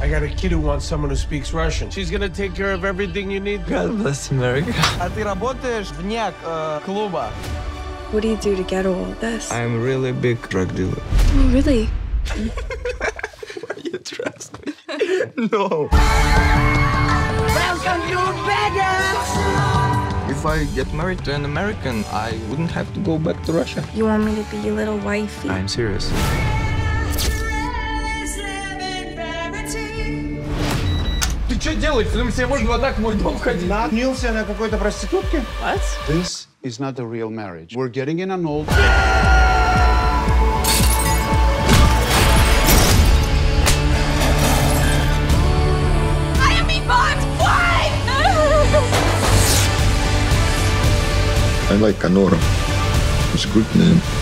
I got a kid who wants someone who speaks Russian. She's gonna take care of everything you need. God bless America. А ты работаешь вне э, клуба? What do you do to get all of this? I'm a really big drug dealer. Oh, really? You trust me? no. If I get married to an American, I wouldn't have to go back to Russia. You want me to be your little wifey? I'm serious. Что? Ты думаешь, себе можно вот так в мой дом ходить? Наткнулся на какой-то проститутке? This is not a real marriage. We're getting in an old. I like Canora. It's a good name.